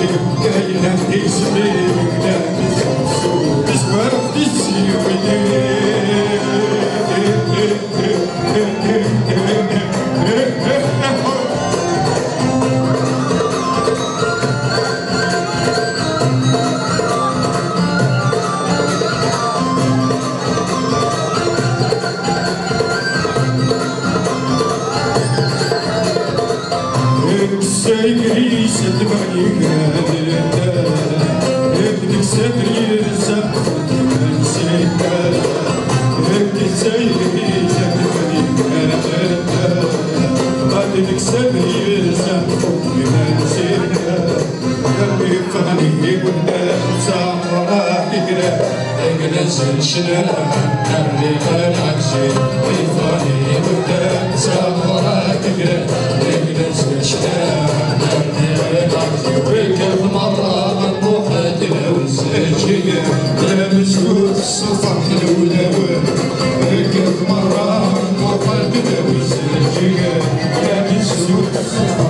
Geçti, yayına geçti, yayına سيكري صدقني قادر ابدك صدري زبط من سيكري ابدك سيكري صدقني قادر ابدك صدري زبط من سيكري قلبي فهمي والناس عمرها اجلس شنو اللي خلعك شيء ويفاني 仕事